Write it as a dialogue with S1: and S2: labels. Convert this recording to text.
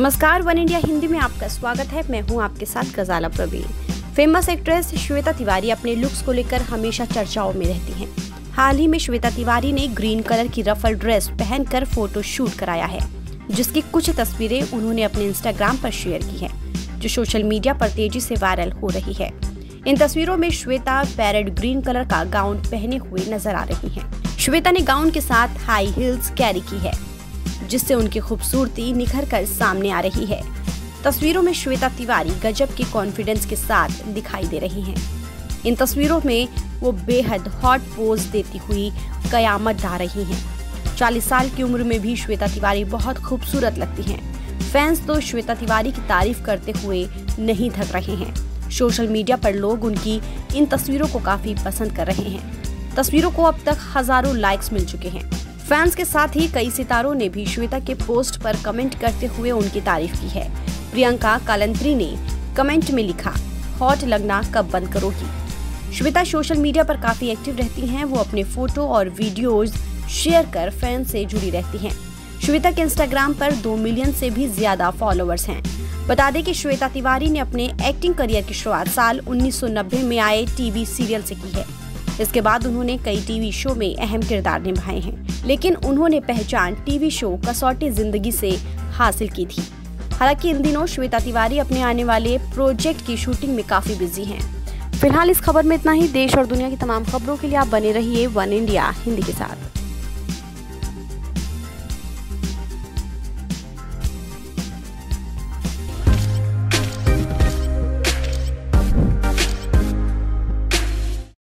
S1: नमस्कार, one India Hindi में आपका स्वागत है। मैं हूँ आपके साथ गजाला प्रवीण। फ़ेमस एक्ट्रेस श्वेता तिवारी अपने लुक्स को लेकर हमेशा चर्चाओं में रहती हैं। हाल ही में श्वेता तिवारी ने ग्रीन कलर की रफल ड्रेस पहनकर फ़ोटो शूट कराया है, जिसकी कुछ तस्वीरें उन्होंने अपने इंस्टाग्राम पर शेयर की है, जो सोशल मीडिया पर तेज़ी से वायरल हो रही है। इन तस्वीरों में श्वेता पैरेड ग्रीन कलर का गाउन पहने हुए नज़र आ रही हैं। श्वेता ने गाउन के साथ हाई हील्स कैरी की है। जिससे उनकी खूबसूरती निखर कर सामने आ रही है तस्वीरों में श्वेता तिवारी गजब के कॉन्फिडेंस के साथ दिखाई दे रही हैं। इन तस्वीरों में वो बेहद हॉट पोज देती हुई कयामत ढा रही हैं। 40 साल की उम्र में भी श्वेता तिवारी बहुत खूबसूरत लगती हैं। फैंस तो श्वेता तिवारी की तारीफ़ करते हुए नहीं थक रहे हैं सोशल मीडिया पर लोग उनकी इन तस्वीरों को काफ़ी पसंद कर रहे हैं तस्वीरों को अब तक हज़ारों लाइक्स मिल चुके हैं फैंस के साथ ही कई सितारों ने भी श्वेता के पोस्ट पर कमेंट करते हुए उनकी तारीफ़ की है। प्रियंका कालंत्री ने कमेंट में लिखा, हॉट लगना कब बंद करोगी? श्वेता सोशल मीडिया पर काफ़ी एक्टिव रहती हैं, वो अपने फ़ोटो और वीडियोज़ शेयर कर फ़ैन से जुड़ी रहती हैं। श्वेता के इंस्टाग्राम पर दो मिलियन से भी ज़्यादा फॉलोअर्स हैं। बता दें कि श्वेता तिवारी ने अपने एक्टिंग करियर की शुरुआत साल 1990 में आए टीवी सीरियल से की है। इसके बाद उन्होंने कई टीवी शो में अहम किरदार निभाए हैं, लेकिन उन्होंने पहचान टीवी शो कसौटी ज़िंदगी से हासिल की थी। हालाँकि इन दिनों श्वेता तिवारी अपने आने वाले प्रोजेक्ट की शूटिंग में काफ़ी बिज़ी हैं। फ़िलहाल इस खबर में इतना ही। देश और दुनिया की तमाम खबरों के लिए आप बने रहिए वन इंडिया, हिंदी के साथ।